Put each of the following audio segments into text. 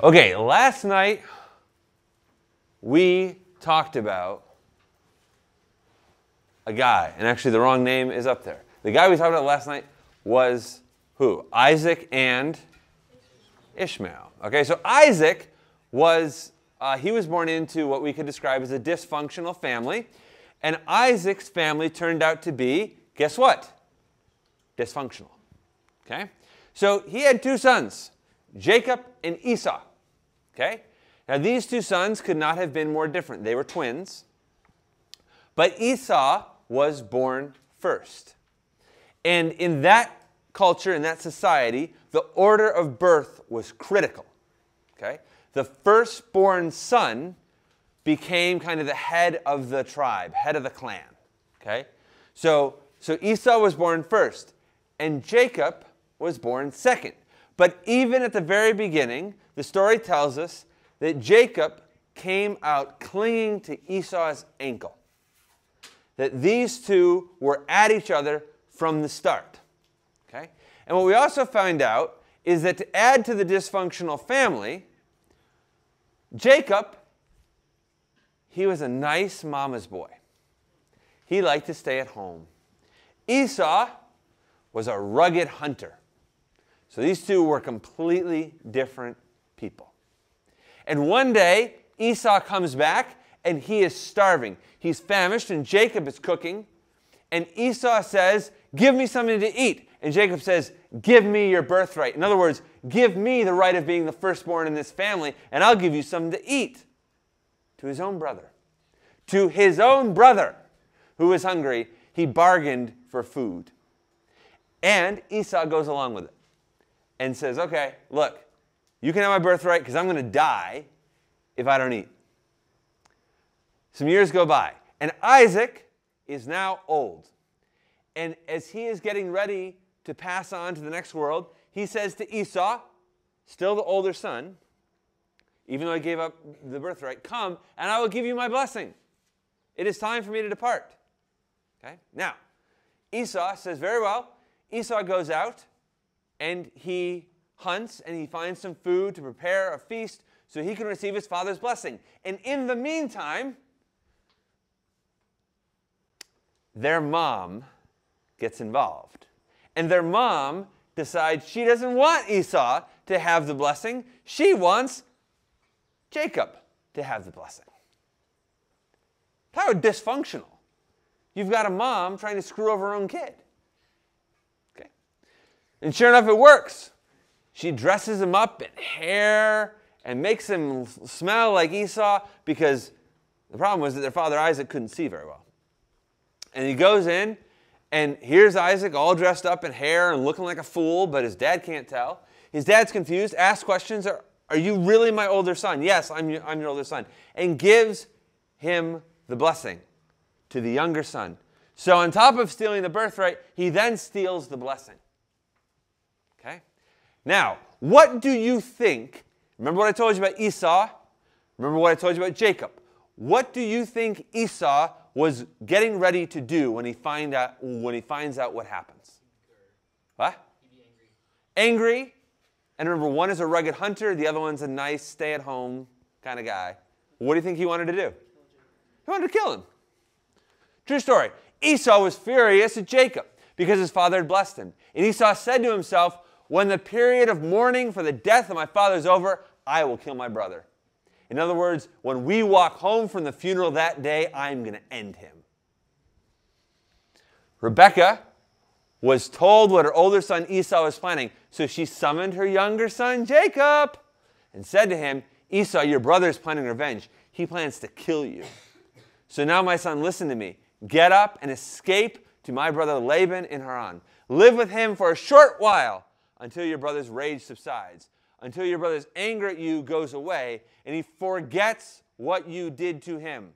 Okay, last night we talked about a guy, and actually the wrong name is up there. The guy we talked about last night was who? Isaac and Ishmael. Okay, so Isaac was uh, he was born into what we could describe as a dysfunctional family, and Isaac's family turned out to be guess what? Dysfunctional. Okay, so he had two sons, Jacob and Esau. Okay, now these two sons could not have been more different. They were twins, but Esau was born first, and in that culture, in that society, the order of birth was critical. Okay? The firstborn son became kind of the head of the tribe, head of the clan. Okay? So, so Esau was born first, and Jacob was born second. But even at the very beginning, the story tells us that Jacob came out clinging to Esau's ankle. That these two were at each other from the start. Okay? And what we also find out is that to add to the dysfunctional family, Jacob, he was a nice mama's boy. He liked to stay at home. Esau was a rugged hunter. So these two were completely different people. And one day, Esau comes back and he is starving. He's famished, and Jacob is cooking. And Esau says, Give me something to eat. And Jacob says, Give me your birthright. In other words, give me the right of being the firstborn in this family, and I'll give you something to eat. To his own brother. To his own brother who was hungry, he bargained for food. And Esau goes along with it and says, Okay, look, you can have my birthright because I'm going to die if I don't eat. Some years go by, and Isaac is now old. And as he is getting ready to pass on to the next world, he says to Esau, still the older son, even though I gave up the birthright, come and I will give you my blessing. It is time for me to depart. Okay? Now, Esau says, Very well. Esau goes out and he hunts and he finds some food to prepare a feast so he can receive his father's blessing. And in the meantime, their mom gets involved. And their mom decides she doesn't want Esau to have the blessing, she wants Jacob to have the blessing. How dysfunctional. You've got a mom trying to screw over her own kid. Okay. And sure enough, it works. She dresses him up in hair and makes him smell like Esau because the problem was that their father Isaac couldn't see very well. And he goes in and here's Isaac all dressed up in hair and looking like a fool, but his dad can't tell. His dad's confused, asks questions Are, are you really my older son? Yes, I'm your, I'm your older son. And gives him the blessing to the younger son. So, on top of stealing the birthright, he then steals the blessing. Now, what do you think? Remember what I told you about Esau? Remember what I told you about Jacob? What do you think Esau was getting ready to do when he, find out, when he finds out what happens? What? Angry. angry. And remember, one is a rugged hunter, the other one's a nice, stay at home kind of guy. What do you think he wanted to do? He wanted to kill him. True story. Esau was furious at Jacob because his father had blessed him. And Esau said to himself, When the period of mourning for the death of my father is over, I will kill my brother. In other words, when we walk home from the funeral that day, I'm going to end him. Rebecca was told what her older son Esau was planning, so she summoned her younger son Jacob and said to him, Esau, your brother is planning revenge. He plans to kill you. So now, my son, listen to me. Get up and escape to my brother Laban in Haran. Live with him for a short while until your brother's rage subsides until your brother's anger at you goes away and he forgets what you did to him.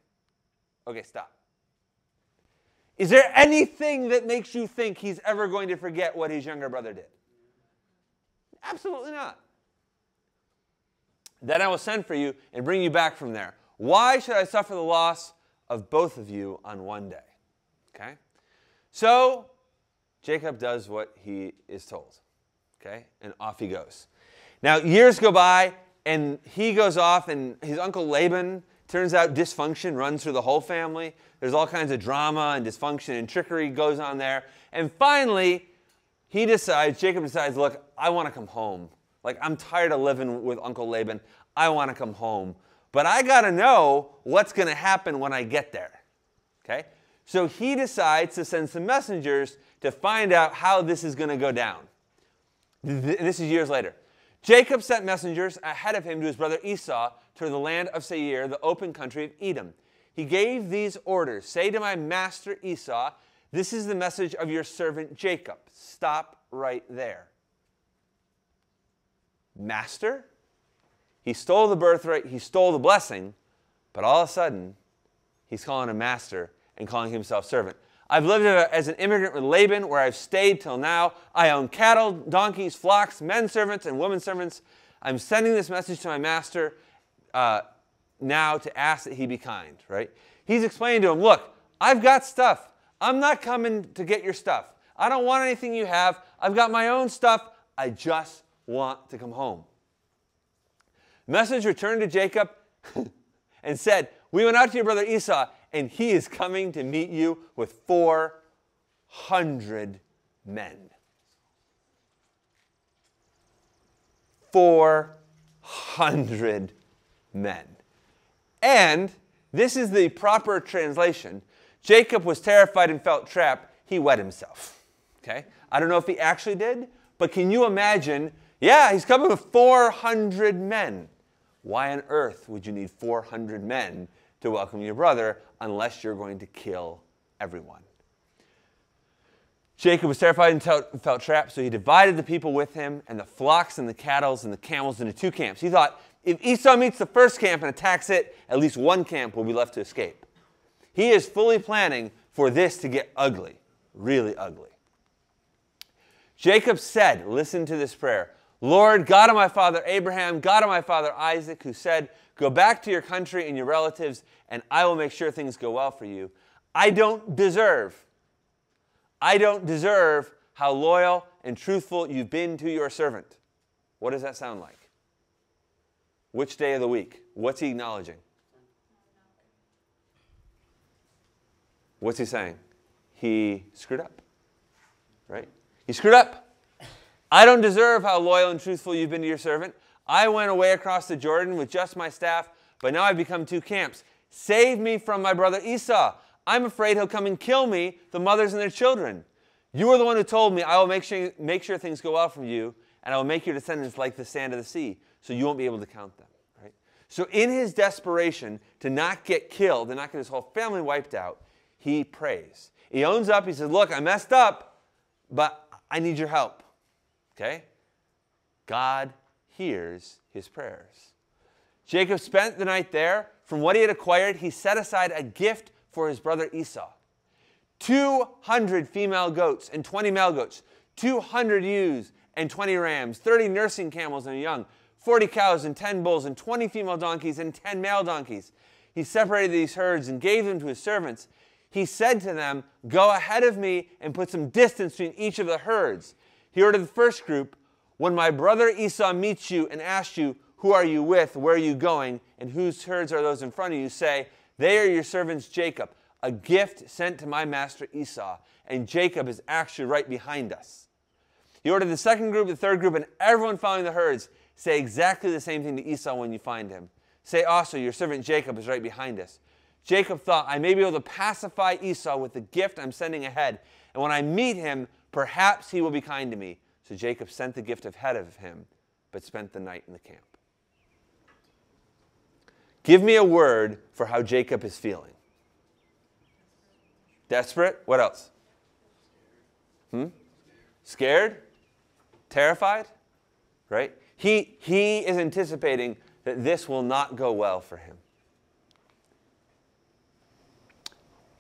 Okay, stop. Is there anything that makes you think he's ever going to forget what his younger brother did? Absolutely not. Then I will send for you and bring you back from there. Why should I suffer the loss of both of you on one day? Okay? So Jacob does what he is told. Okay? And off he goes. Now, years go by, and he goes off, and his uncle Laban turns out dysfunction runs through the whole family. There's all kinds of drama and dysfunction and trickery goes on there. And finally, he decides, Jacob decides, look, I want to come home. Like, I'm tired of living with Uncle Laban. I want to come home. But I got to know what's going to happen when I get there. Okay? So he decides to send some messengers to find out how this is going to go down. This is years later. Jacob sent messengers ahead of him to his brother Esau to the land of Seir, the open country of Edom. He gave these orders Say to my master Esau, This is the message of your servant Jacob. Stop right there. Master? He stole the birthright, he stole the blessing, but all of a sudden, he's calling him master and calling himself servant. I've lived as an immigrant with Laban, where I've stayed till now. I own cattle, donkeys, flocks, men servants, and women servants. I'm sending this message to my master uh, now to ask that he be kind, right? He's explaining to him, look, I've got stuff. I'm not coming to get your stuff. I don't want anything you have. I've got my own stuff. I just want to come home. Message returned to Jacob and said, We went out to your brother Esau and he is coming to meet you with 400 men. 400 men. And this is the proper translation. Jacob was terrified and felt trapped. He wet himself. Okay? I don't know if he actually did, but can you imagine? Yeah, he's coming with 400 men. Why on earth would you need 400 men to welcome your brother unless you're going to kill everyone. Jacob was terrified and felt trapped, so he divided the people with him and the flocks and the cattle and the camels into two camps. He thought, if Esau meets the first camp and attacks it, at least one camp will be left to escape. He is fully planning for this to get ugly, really ugly. Jacob said, Listen to this prayer Lord, God of my father Abraham, God of my father Isaac, who said, Go back to your country and your relatives, and I will make sure things go well for you. I don't deserve, I don't deserve how loyal and truthful you've been to your servant. What does that sound like? Which day of the week? What's he acknowledging? What's he saying? He screwed up. Right? He screwed up. I don't deserve how loyal and truthful you've been to your servant. I went away across the Jordan with just my staff, but now I've become two camps. Save me from my brother Esau. I'm afraid he'll come and kill me, the mothers and their children. You are the one who told me, I will make sure, make sure things go well for you, and I will make your descendants like the sand of the sea, so you won't be able to count them. Right? So, in his desperation to not get killed and not get his whole family wiped out, he prays. He owns up. He says, Look, I messed up, but I need your help. Okay? God hears his prayers. Jacob spent the night there. From what he had acquired, he set aside a gift for his brother Esau 200 female goats and 20 male goats, 200 ewes and 20 rams, 30 nursing camels and young, 40 cows and 10 bulls, and 20 female donkeys and 10 male donkeys. He separated these herds and gave them to his servants. He said to them, Go ahead of me and put some distance between each of the herds. He ordered the first group, when my brother Esau meets you and asks you, Who are you with? Where are you going? And whose herds are those in front of you? Say, They are your servants Jacob, a gift sent to my master Esau. And Jacob is actually right behind us. He ordered the second group, the third group, and everyone following the herds say exactly the same thing to Esau when you find him. Say also, Your servant Jacob is right behind us. Jacob thought, I may be able to pacify Esau with the gift I'm sending ahead. And when I meet him, perhaps he will be kind to me. So Jacob sent the gift ahead of him, but spent the night in the camp. Give me a word for how Jacob is feeling. Desperate? What else? Hmm? Scared? Terrified? Right? He, he is anticipating that this will not go well for him.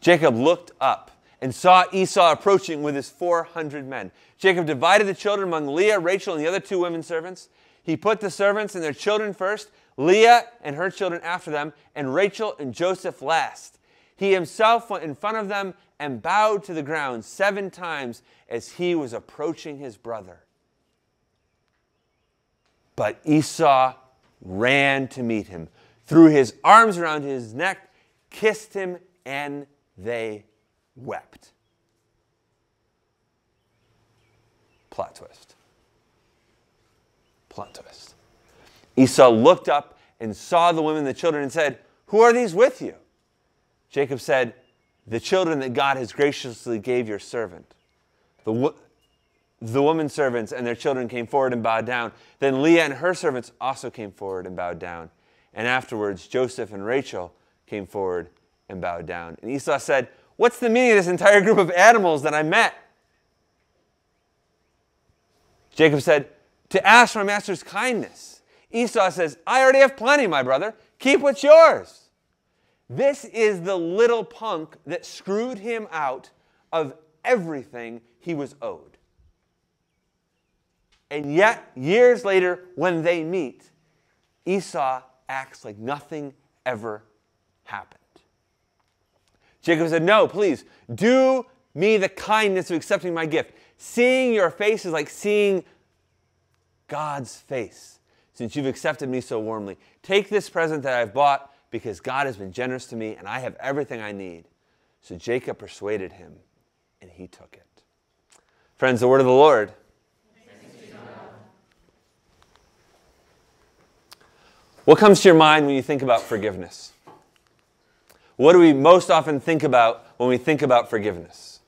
Jacob looked up and saw Esau approaching with his 400 men. Jacob divided the children among Leah, Rachel, and the other two women servants. He put the servants and their children first, Leah and her children after them, and Rachel and Joseph last. He himself went in front of them and bowed to the ground seven times as he was approaching his brother. But Esau ran to meet him, threw his arms around his neck, kissed him, and they wept. Plot twist. Plot twist. Esau looked up and saw the women and the children and said, Who are these with you? Jacob said, The children that God has graciously gave your servant. The, the woman servants and their children came forward and bowed down. Then Leah and her servants also came forward and bowed down. And afterwards, Joseph and Rachel came forward and bowed down. And Esau said, What's the meaning of this entire group of animals that I met? Jacob said, To ask for my master's kindness. Esau says, I already have plenty, my brother. Keep what's yours. This is the little punk that screwed him out of everything he was owed. And yet, years later, when they meet, Esau acts like nothing ever happened. Jacob said, No, please, do me the kindness of accepting my gift. Seeing your face is like seeing God's face, since you've accepted me so warmly. Take this present that I've bought because God has been generous to me and I have everything I need. So Jacob persuaded him and he took it. Friends, the word of the Lord. What comes to your mind when you think about forgiveness? What do we most often think about when we think about forgiveness?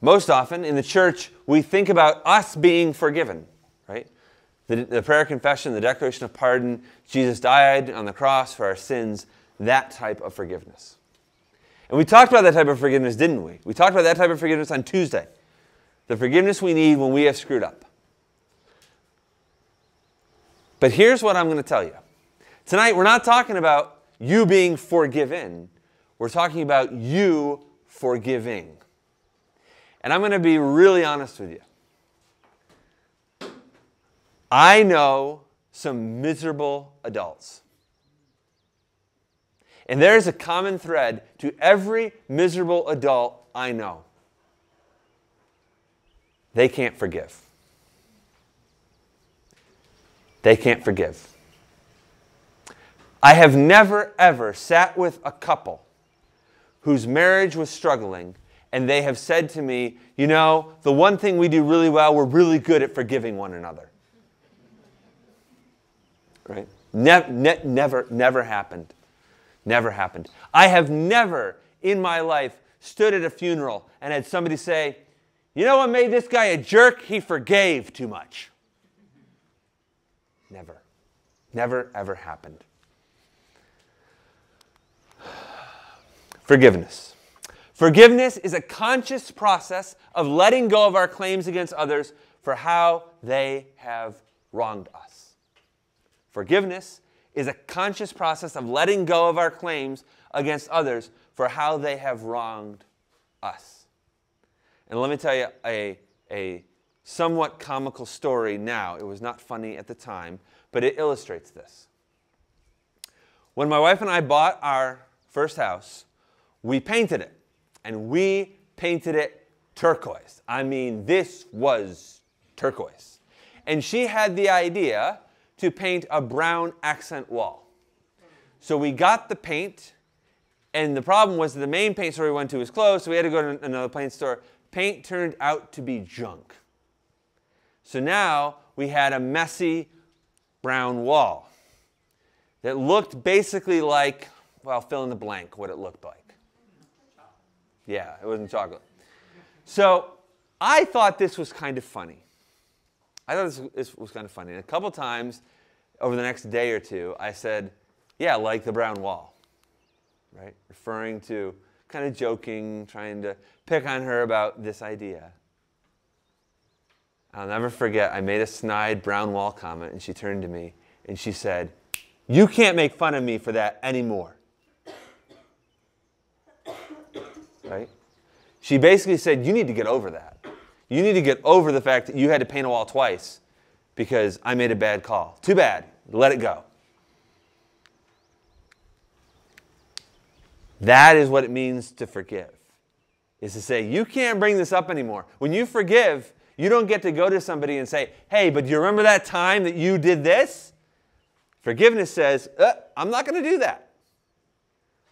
Most often in the church, we think about us being forgiven, right? The, the prayer confession, the declaration of pardon, Jesus died on the cross for our sins, that type of forgiveness. And we talked about that type of forgiveness, didn't we? We talked about that type of forgiveness on Tuesday. The forgiveness we need when we have screwed up. But here's what I'm going to tell you. Tonight, we're not talking about you being forgiven, we're talking about you forgiving. And I'm going to be really honest with you. I know some miserable adults. And there is a common thread to every miserable adult I know they can't forgive they can't forgive. I have never, ever sat with a couple whose marriage was struggling and they have said to me, You know, the one thing we do really well, we're really good at forgiving one another. Right? Ne- ne- never, never happened. Never happened. I have never in my life stood at a funeral and had somebody say, You know what made this guy a jerk? He forgave too much. Never. Never, ever happened. Forgiveness. Forgiveness is a conscious process of letting go of our claims against others for how they have wronged us. Forgiveness is a conscious process of letting go of our claims against others for how they have wronged us. And let me tell you a, a somewhat comical story now. It was not funny at the time, but it illustrates this. When my wife and I bought our first house, we painted it, and we painted it turquoise. I mean, this was turquoise. And she had the idea to paint a brown accent wall. So we got the paint, and the problem was the main paint store we went to was closed, so we had to go to another paint store. Paint turned out to be junk. So now we had a messy brown wall that looked basically like, well, fill in the blank what it looked like. Yeah, it wasn't chocolate. So I thought this was kind of funny. I thought this, was kind of funny. And a couple times over the next day or two, I said, yeah, like the brown wall, right? Referring to kind of joking, trying to pick on her about this idea. I'll never forget, I made a snide brown wall comment, and she turned to me and she said, You can't make fun of me for that anymore. Right? She basically said, You need to get over that. You need to get over the fact that you had to paint a wall twice because I made a bad call. Too bad. Let it go. That is what it means to forgive. Is to say, you can't bring this up anymore. When you forgive, you don't get to go to somebody and say, hey, but do you remember that time that you did this? Forgiveness says, uh, I'm not going to do that.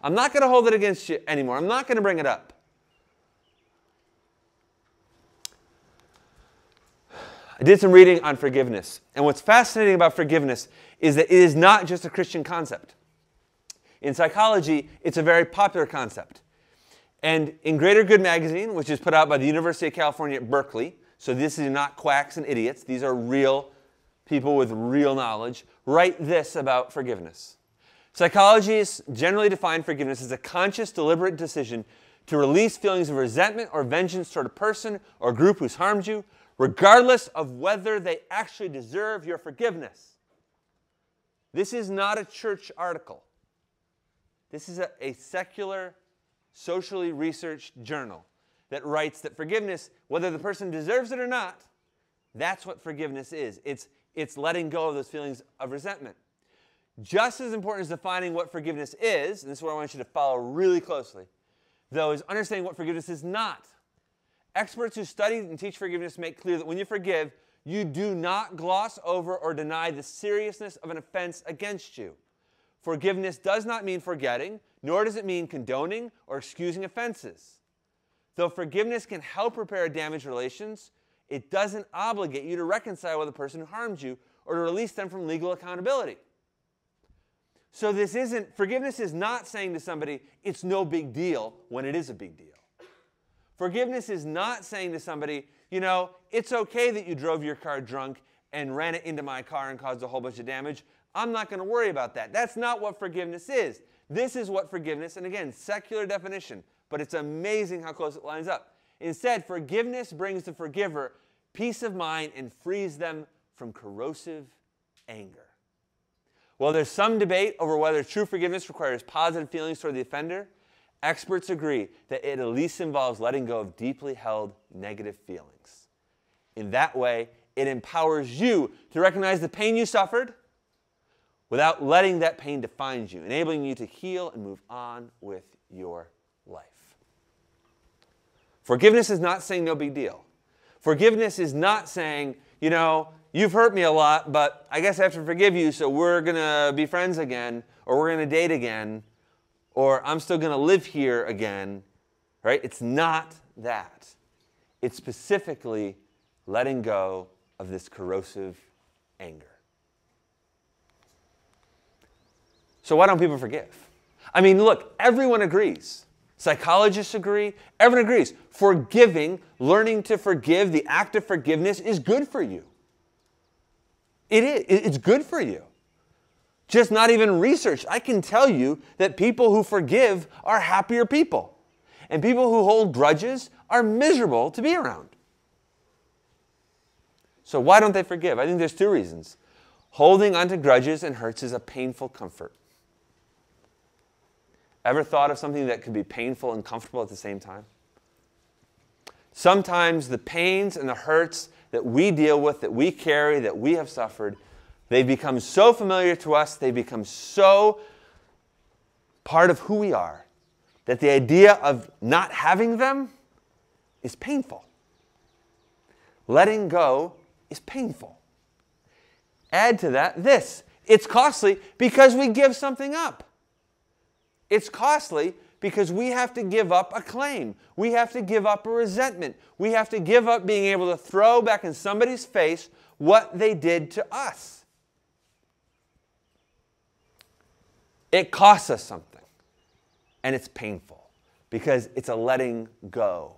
I'm not going to hold it against you anymore. I'm not going to bring it up. I did some reading on forgiveness. And what's fascinating about forgiveness is that it is not just a Christian concept. In psychology, it's a very popular concept. And in Greater Good magazine, which is put out by the University of California at Berkeley, so this is not quacks and idiots, these are real people with real knowledge, write this about forgiveness. Psychologists generally define forgiveness as a conscious, deliberate decision to release feelings of resentment or vengeance toward a person or group who's harmed you, regardless of whether they actually deserve your forgiveness. This is not a church article. This is a, a secular, socially researched journal that writes that forgiveness, whether the person deserves it or not, that's what forgiveness is. It's, it's letting go of those feelings of resentment. Just as important as defining what forgiveness is, and this is where I want you to follow really closely, though, is understanding what forgiveness is not. Experts who study and teach forgiveness make clear that when you forgive, you do not gloss over or deny the seriousness of an offense against you. Forgiveness does not mean forgetting, nor does it mean condoning or excusing offenses. Though forgiveness can help repair damaged relations, it doesn't obligate you to reconcile with the person who harmed you or to release them from legal accountability. So this isn't forgiveness is not saying to somebody it's no big deal when it is a big deal. Forgiveness is not saying to somebody, you know, it's okay that you drove your car drunk and ran it into my car and caused a whole bunch of damage. I'm not going to worry about that. That's not what forgiveness is. This is what forgiveness, and again, secular definition, but it's amazing how close it lines up. Instead, forgiveness brings the forgiver peace of mind and frees them from corrosive anger. While there's some debate over whether true forgiveness requires positive feelings toward the offender, experts agree that it at least involves letting go of deeply held negative feelings. In that way, it empowers you to recognize the pain you suffered without letting that pain define you, enabling you to heal and move on with your life. Forgiveness is not saying no big deal. Forgiveness is not saying, you know, you've hurt me a lot, but I guess I have to forgive you, so we're going to be friends again, or we're going to date again, or I'm still going to live here again, right? It's not that. It's specifically letting go of this corrosive anger. So, why don't people forgive? I mean, look, everyone agrees. Psychologists agree, everyone agrees. Forgiving, learning to forgive, the act of forgiveness is good for you. It is. It's good for you. Just not even research. I can tell you that people who forgive are happier people. And people who hold grudges are miserable to be around. So, why don't they forgive? I think there's two reasons. Holding onto grudges and hurts is a painful comfort. Ever thought of something that could be painful and comfortable at the same time? Sometimes the pains and the hurts that we deal with, that we carry, that we have suffered, they become so familiar to us, they become so part of who we are, that the idea of not having them is painful. Letting go is painful. Add to that this it's costly because we give something up. It's costly because we have to give up a claim. We have to give up a resentment. We have to give up being able to throw back in somebody's face what they did to us. It costs us something, and it's painful because it's a letting go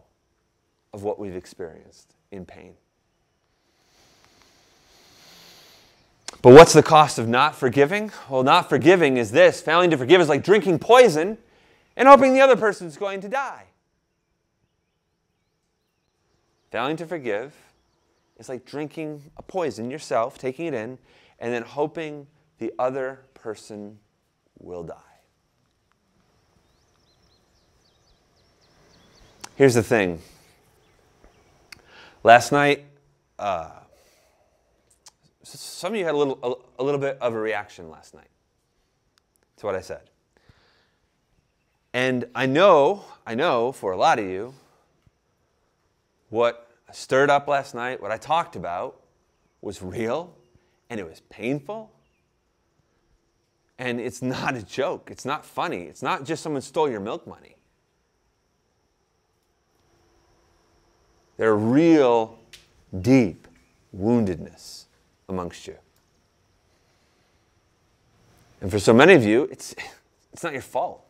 of what we've experienced in pain. But what's the cost of not forgiving? Well, not forgiving is this failing to forgive is like drinking poison and hoping the other person's going to die. Failing to forgive is like drinking a poison yourself, taking it in, and then hoping the other person will die. Here's the thing. Last night, uh, some of you had a little, a, a little bit of a reaction last night to what I said. And I know, I know for a lot of you, what I stirred up last night, what I talked about, was real and it was painful. And it's not a joke. It's not funny. It's not just someone stole your milk money. There are real, deep woundedness amongst you. And for so many of you, it's, it's not your fault.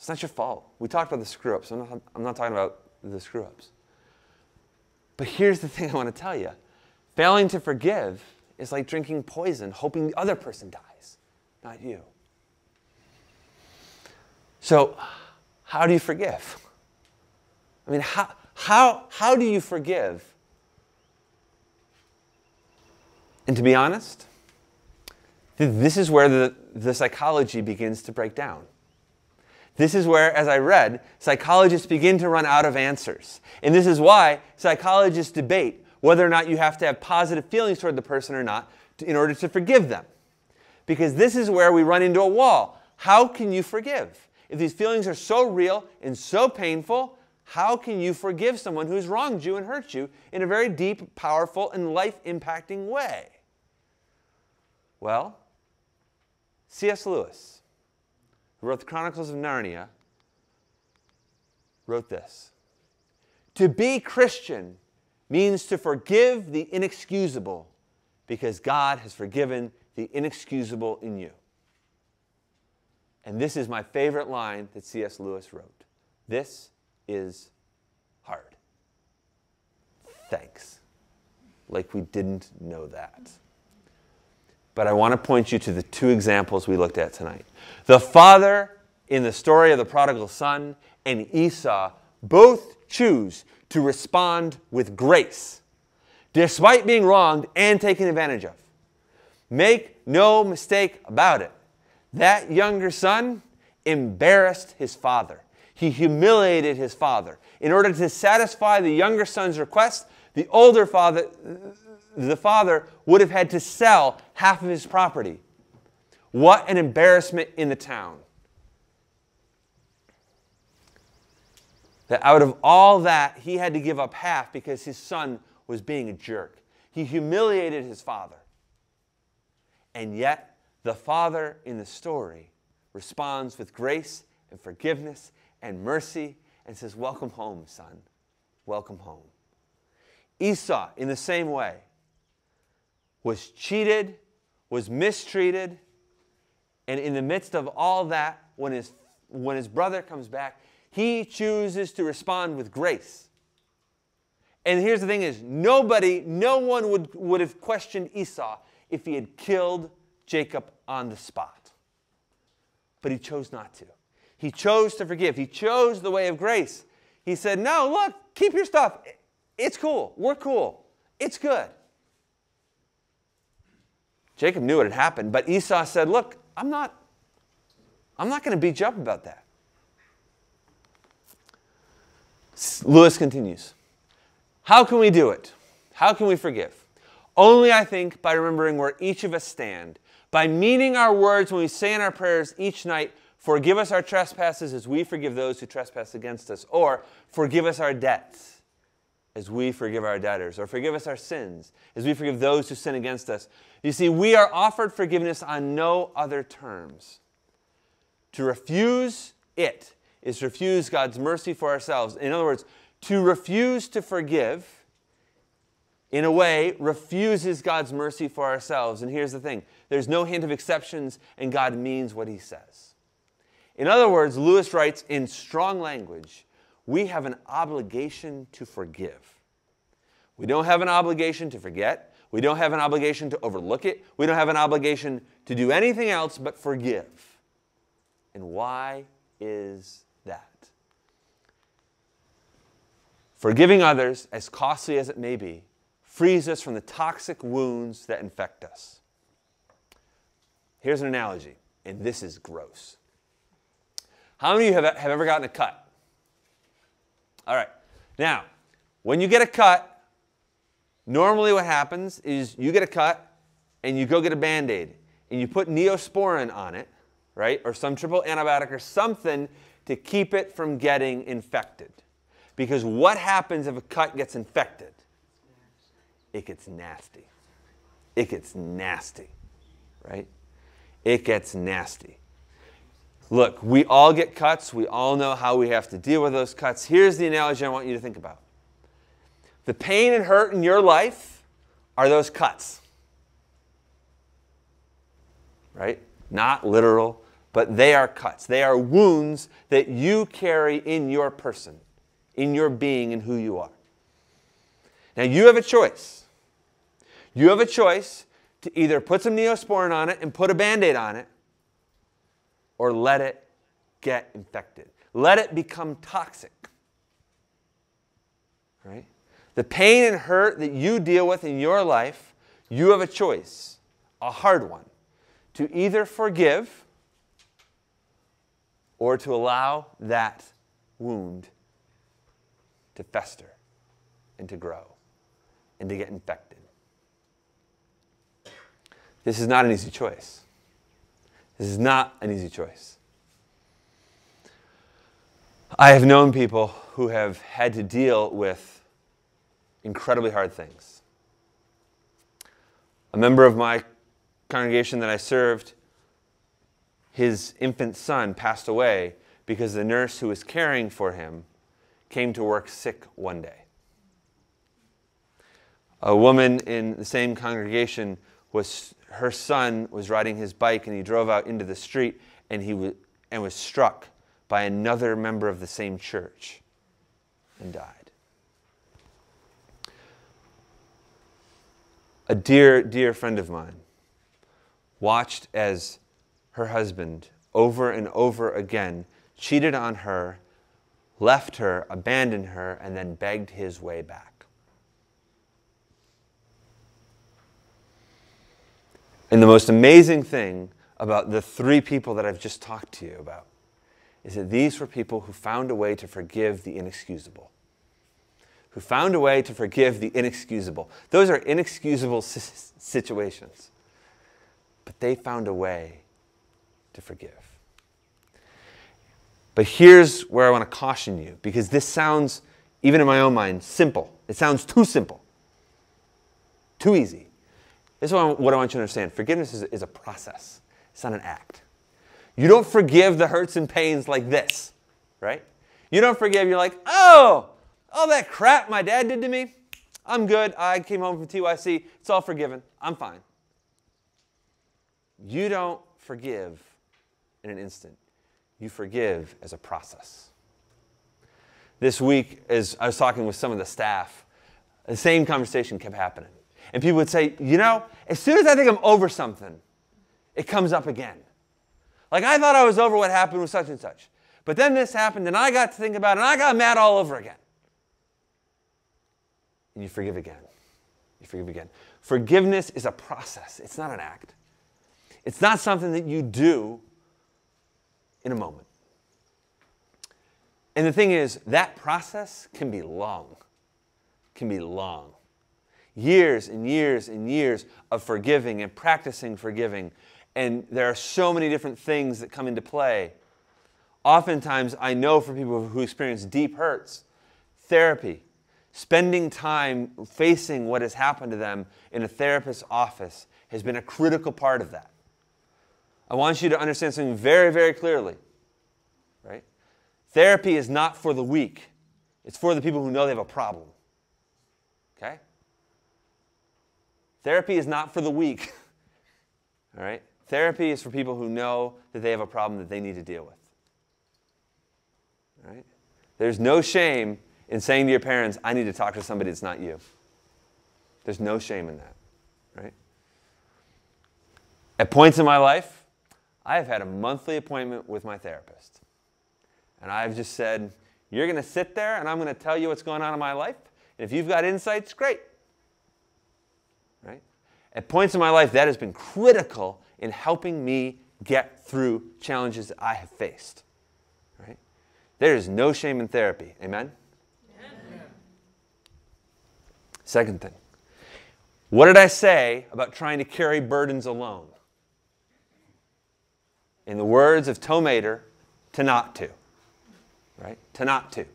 It's not your fault. We talked about the screw ups. I'm not, I'm not talking about the screw ups. But here's the thing I want to tell you failing to forgive is like drinking poison, hoping the other person dies, not you. So, how do you forgive? I mean, how, how, how do you forgive? And to be honest, this is where the, the psychology begins to break down. This is where, as I read, psychologists begin to run out of answers. And this is why psychologists debate whether or not you have to have positive feelings toward the person or not to, in order to forgive them. Because this is where we run into a wall. How can you forgive? If these feelings are so real and so painful, how can you forgive someone who's wronged you and hurt you in a very deep, powerful, and life impacting way? Well, C.S. Lewis, who wrote the Chronicles of Narnia, wrote this To be Christian means to forgive the inexcusable because God has forgiven the inexcusable in you. And this is my favorite line that C.S. Lewis wrote This is hard. Thanks. Like we didn't know that. But I want to point you to the two examples we looked at tonight. The father in the story of the prodigal son and Esau both choose to respond with grace, despite being wronged and taken advantage of. Make no mistake about it. That younger son embarrassed his father. He humiliated his father. In order to satisfy the younger son's request, the older father, the father would have had to sell half of his property. What an embarrassment in the town. That out of all that, he had to give up half because his son was being a jerk. He humiliated his father. And yet, the father in the story responds with grace and forgiveness and mercy and says, Welcome home, son. Welcome home. Esau, in the same way, was cheated, was mistreated, and in the midst of all that, when his, when his brother comes back, he chooses to respond with grace. And here's the thing is, nobody, no one would, would have questioned Esau if he had killed Jacob on the spot. But he chose not to. He chose to forgive. He chose the way of grace. He said, No, look, keep your stuff. It's cool. We're cool. It's good. Jacob knew what had happened, but Esau said, Look, I'm not, I'm not going to beat you up about that. Lewis continues. How can we do it? How can we forgive? Only, I think, by remembering where each of us stand, by meaning our words when we say in our prayers each night, Forgive us our trespasses as we forgive those who trespass against us, or forgive us our debts as we forgive our debtors, or forgive us our sins, as we forgive those who sin against us. You see, we are offered forgiveness on no other terms. To refuse it is to refuse God's mercy for ourselves. In other words, to refuse to forgive, in a way, refuses God's mercy for ourselves. And here's the thing there's no hint of exceptions, and God means what he says. In other words, Lewis writes in strong language we have an obligation to forgive. We don't have an obligation to forget. We don't have an obligation to overlook it. We don't have an obligation to do anything else but forgive. And why is that? Forgiving others, as costly as it may be, frees us from the toxic wounds that infect us. Here's an analogy, and this is gross. How many of you have, have ever gotten a cut? All right. Now, when you get a cut, normally what happens is you get a cut and you go get a band aid and you put neosporin on it, right? Or some triple antibiotic or something to keep it from getting infected. Because what happens if a cut gets infected? It gets nasty. It gets nasty, right? it gets nasty. Look, we all get cuts. We all know how we have to deal with those cuts. Here's the analogy I want you to think about the pain and hurt in your life are those cuts. Right? Not literal, but they are cuts. They are wounds that you carry in your person, in your being, and who you are. Now, you have a choice. You have a choice to either put some neosporin on it and put a band aid on it, or let it get infected. Let it become toxic. Right? The pain and hurt that you deal with in your life, you have a choice, a hard one, to either forgive or to allow that wound to fester and to grow and to get infected. This is not an easy choice. This is not an easy choice. I have known people who have had to deal with incredibly hard things. A member of my congregation that I served, his infant son passed away because the nurse who was caring for him came to work sick one day. A woman in the same congregation was her son was riding his bike and he drove out into the street and he was, and was struck by another member of the same church and died. A dear, dear friend of mine watched as her husband over and over again cheated on her, left her, abandoned her, and then begged his way back. And the most amazing thing about the three people that I've just talked to you about is that these were people who found a way to forgive the inexcusable. Who found a way to forgive the inexcusable. Those are inexcusable situations. But they found a way to forgive. But here's where I want to caution you because this sounds, even in my own mind, simple. It sounds too simple, too easy. This is what I want you to understand forgiveness is, is a process, it's not an act. You don't forgive the hurts and pains like this, right? You don't forgive, you're like, oh, all that crap my dad did to me, I'm good. I came home from TYC. It's all forgiven. I'm fine. You don't forgive in an instant, you forgive as a process. This week, as I was talking with some of the staff, the same conversation kept happening. And people would say, you know, as soon as I think I'm over something, it comes up again. Like I thought I was over what happened with such and such. But then this happened and I got to think about it and I got mad all over again. And you forgive again. You forgive again. Forgiveness is a process, it's not an act. It's not something that you do in a moment. And the thing is, that process can be long. Can be long years and years and years of forgiving and practicing forgiving. And there are so many different things that come into play. Oftentimes, I know for people who experience deep hurts, therapy, spending time facing what has happened to them in a therapist's office has been a critical part of that. I want you to understand something very, very clearly. Right? Therapy is not for the weak. It's for the people who know they have a problem. Okay? Therapy is not for the weak. All right? Therapy is for people who know that they have a problem that they need to deal with. All right? There's no shame in saying to your parents, I need to talk to somebody that's not you. There's no shame in that. Right? At points in my life, I have had a monthly appointment with my therapist. And I've just said, You're going to sit there and I'm going to tell you what's going on in my life. And if you've got insights, great. At points in my life, that has been critical in helping me get through challenges that I have faced. Right? There is no shame in therapy. Amen? Second thing. What did I say about trying to carry burdens alone? In the words of Tomater, to not to. Right? To not to.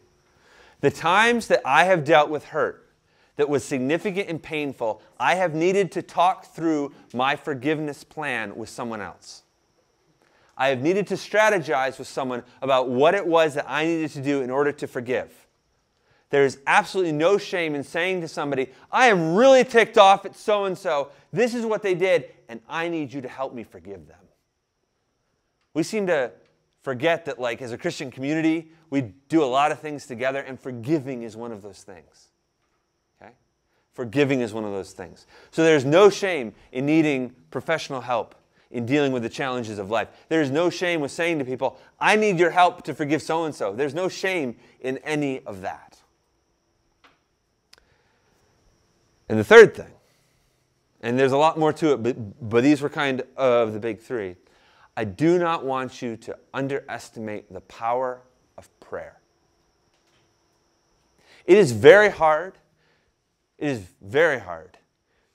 The times that I have dealt with hurt, that was significant and painful, I have needed to talk through my forgiveness plan with someone else. I have needed to strategize with someone about what it was that I needed to do in order to forgive. There is absolutely no shame in saying to somebody, I am really ticked off at so and so. This is what they did, and I need you to help me forgive them. We seem to forget that, like, as a Christian community, we do a lot of things together, and forgiving is one of those things. Forgiving is one of those things. So there's no shame in needing professional help in dealing with the challenges of life. There's no shame with saying to people, I need your help to forgive so and so. There's no shame in any of that. And the third thing, and there's a lot more to it, but, but these were kind of the big three. I do not want you to underestimate the power of prayer. It is very hard, it is very hard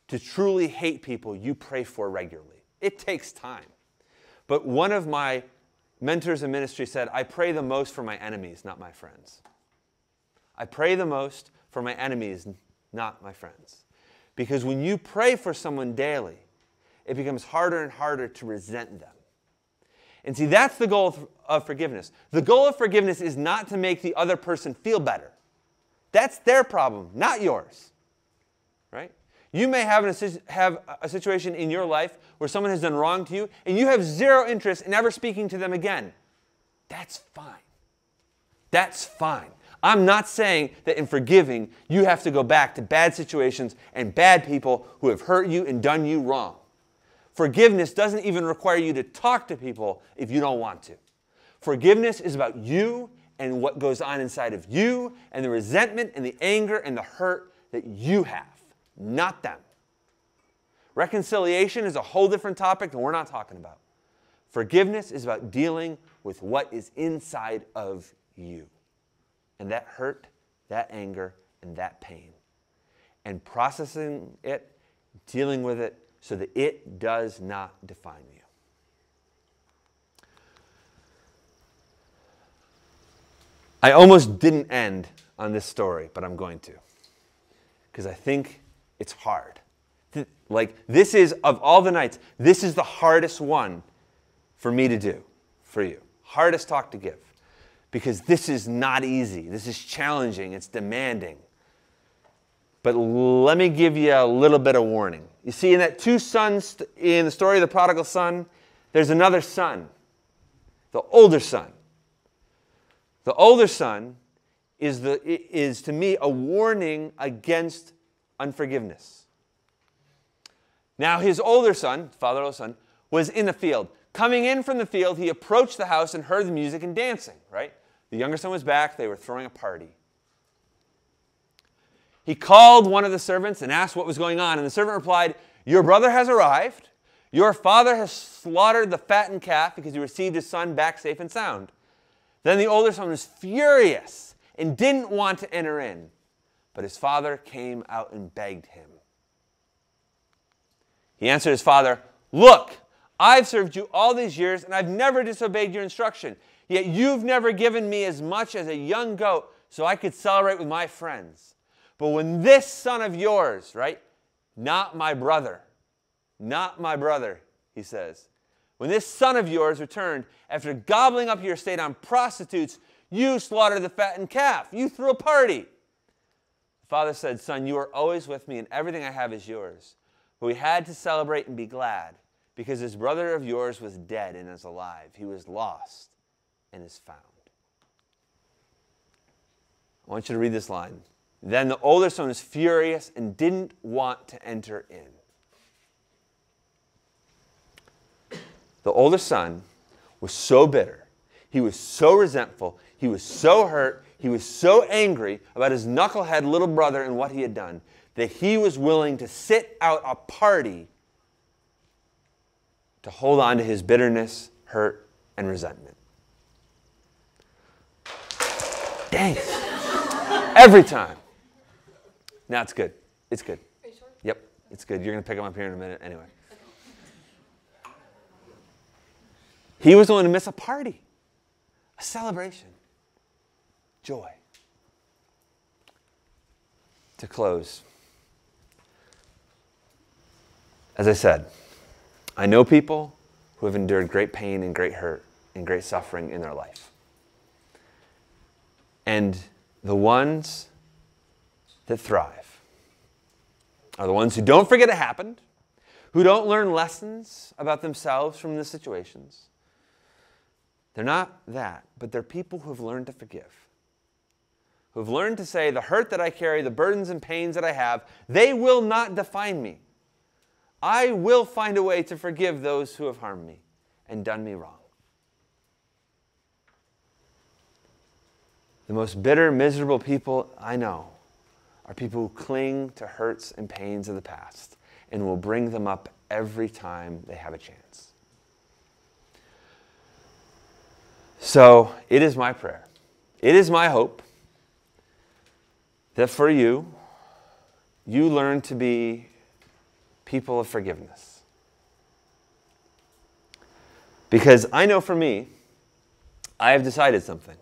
to truly hate people you pray for regularly. It takes time. But one of my mentors in ministry said, I pray the most for my enemies, not my friends. I pray the most for my enemies, not my friends. Because when you pray for someone daily, it becomes harder and harder to resent them. And see, that's the goal of forgiveness. The goal of forgiveness is not to make the other person feel better. That's their problem, not yours. Right? You may have, an, have a situation in your life where someone has done wrong to you and you have zero interest in ever speaking to them again. That's fine. That's fine. I'm not saying that in forgiving, you have to go back to bad situations and bad people who have hurt you and done you wrong. Forgiveness doesn't even require you to talk to people if you don't want to. Forgiveness is about you and what goes on inside of you and the resentment and the anger and the hurt that you have, not them. Reconciliation is a whole different topic that we're not talking about. Forgiveness is about dealing with what is inside of you. And that hurt, that anger, and that pain. And processing it, dealing with it, so that it does not define you. I almost didn't end on this story, but I'm going to. Because I think it's hard. Like, this is, of all the nights, this is the hardest one for me to do for you. Hardest talk to give. Because this is not easy. This is challenging. It's demanding. But let me give you a little bit of warning. You see, in that two sons, in the story of the prodigal son, there's another son, the older son. The older son is, the, is to me a warning against unforgiveness. Now, his older son, father son, was in the field. Coming in from the field, he approached the house and heard the music and dancing, right? The younger son was back, they were throwing a party. He called one of the servants and asked what was going on, and the servant replied, Your brother has arrived. Your father has slaughtered the fattened calf because he received his son back safe and sound. Then the older son was furious and didn't want to enter in, but his father came out and begged him. He answered his father, Look, I've served you all these years and I've never disobeyed your instruction. Yet you've never given me as much as a young goat so I could celebrate with my friends. But when this son of yours, right, not my brother, not my brother, he says, when this son of yours returned after gobbling up your estate on prostitutes, you slaughtered the fattened calf. You threw a party. The father said, Son, you are always with me, and everything I have is yours. But we had to celebrate and be glad because this brother of yours was dead and is alive. He was lost and is found. I want you to read this line. Then the older son was furious and didn't want to enter in. The older son was so bitter, he was so resentful, he was so hurt, he was so angry about his knucklehead little brother and what he had done that he was willing to sit out a party to hold on to his bitterness, hurt, and resentment. Dang. Every time. Now it's good. It's good. Are you sure? Yep, it's good. You're going to pick him up here in a minute anyway. He was willing to miss a party, a celebration, joy. To close, as I said, I know people who have endured great pain and great hurt and great suffering in their life. And the ones that thrive are the ones who don't forget it happened, who don't learn lessons about themselves from the situations. They're not that, but they're people who have learned to forgive. Have learned to say, the hurt that I carry, the burdens and pains that I have, they will not define me. I will find a way to forgive those who have harmed me and done me wrong. The most bitter, miserable people I know are people who cling to hurts and pains of the past and will bring them up every time they have a chance. So it is my prayer, it is my hope that for you, you learn to be people of forgiveness. Because I know for me, I have decided something.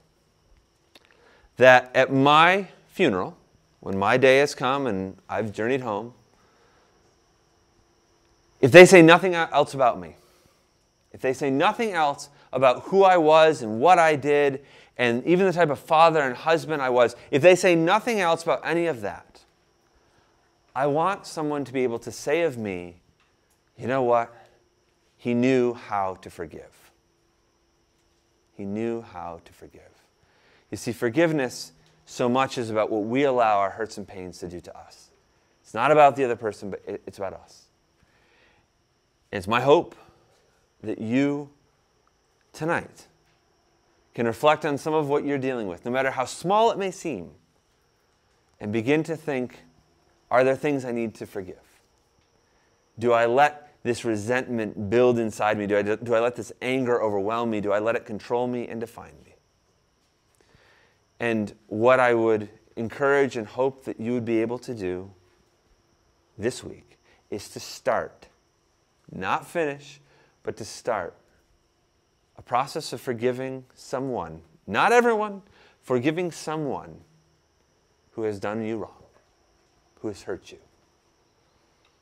That at my funeral, when my day has come and I've journeyed home, if they say nothing else about me, if they say nothing else about who I was and what I did, and even the type of father and husband I was, if they say nothing else about any of that, I want someone to be able to say of me, you know what? He knew how to forgive. He knew how to forgive. You see, forgiveness so much is about what we allow our hurts and pains to do to us. It's not about the other person, but it's about us. And it's my hope that you tonight can reflect on some of what you're dealing with, no matter how small it may seem, and begin to think are there things I need to forgive? Do I let this resentment build inside me? Do I, do I let this anger overwhelm me? Do I let it control me and define me? And what I would encourage and hope that you would be able to do this week is to start, not finish, but to start a process of forgiving someone, not everyone, forgiving someone who has done you wrong who has hurt you.